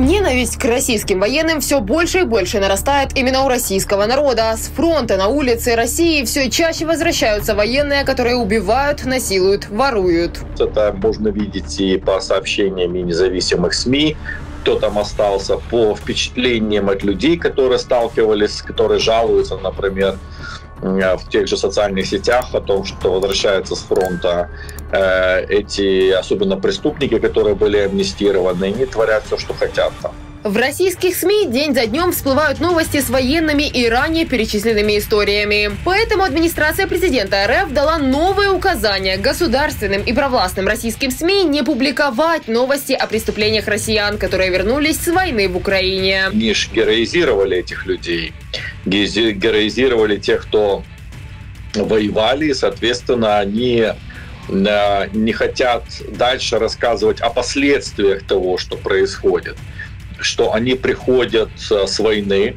Ненависть к российским военным все больше и больше нарастает именно у российского народа. С фронта на улице России все чаще возвращаются военные, которые убивают, насилуют, воруют. Это можно видеть и по сообщениям и независимых СМИ, кто там остался, по впечатлениям от людей, которые сталкивались, которые жалуются, например, в тех же социальных сетях о том, что возвращаются с фронта э, эти, особенно преступники, которые были амнистированы, и не творят все, что хотят там. В российских СМИ день за днем всплывают новости с военными и ранее перечисленными историями. Поэтому администрация президента РФ дала новые указания государственным и провластным российским СМИ не публиковать новости о преступлениях россиян, которые вернулись с войны в Украине. Они же героизировали этих людей, героизировали тех, кто воевали, и, соответственно, они э, не хотят дальше рассказывать о последствиях того, что происходит что они приходят э, с войны,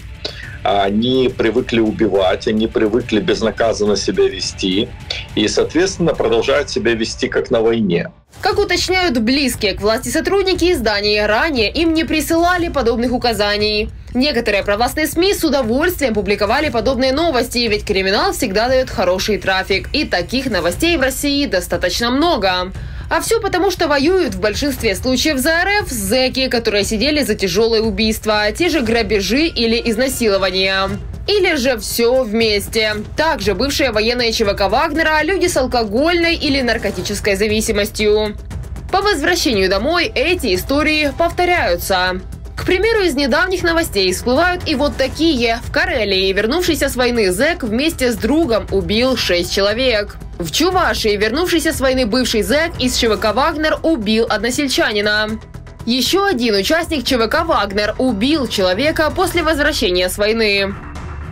они привыкли убивать, они привыкли безнаказанно себя вести и, соответственно, продолжают себя вести как на войне. Как уточняют близкие к власти сотрудники издания, ранее им не присылали подобных указаний. Некоторые провластные СМИ с удовольствием публиковали подобные новости, ведь криминал всегда дает хороший трафик. И таких новостей в России достаточно много. А все потому, что воюют в большинстве случаев за РФ зэки, которые сидели за тяжелые убийства, те же грабежи или изнасилования. Или же все вместе. Также бывшие военные ЧВК Вагнера, люди с алкогольной или наркотической зависимостью. По возвращению домой эти истории повторяются. К примеру, из недавних новостей всплывают и вот такие. В Карелии вернувшийся с войны зэк вместе с другом убил 6 человек. В Чувашии вернувшийся с войны бывший зэк из ЧВК «Вагнер» убил односельчанина. Еще один участник ЧВК «Вагнер» убил человека после возвращения с войны.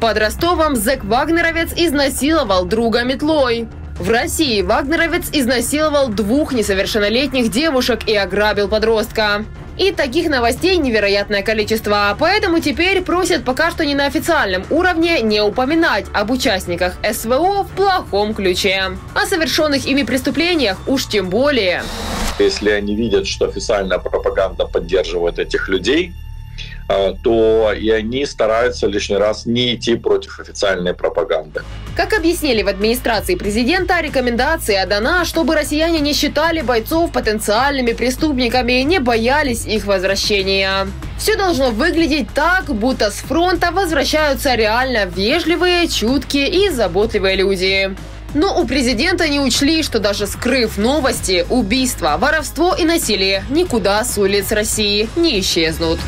Под Ростовом зэк-вагнеровец изнасиловал друга метлой. В России вагнеровец изнасиловал двух несовершеннолетних девушек и ограбил подростка. И таких новостей невероятное количество. Поэтому теперь просят пока что не на официальном уровне не упоминать об участниках СВО в плохом ключе. О совершенных ими преступлениях уж тем более. Если они видят, что официальная пропаганда поддерживает этих людей, то и они стараются лишний раз не идти против официальной пропаганды. Как объяснили в администрации президента, рекомендация дана, чтобы россияне не считали бойцов потенциальными преступниками и не боялись их возвращения. Все должно выглядеть так, будто с фронта возвращаются реально вежливые, чуткие и заботливые люди. Но у президента не учли, что даже скрыв новости, убийства, воровство и насилие никуда с улиц России не исчезнут.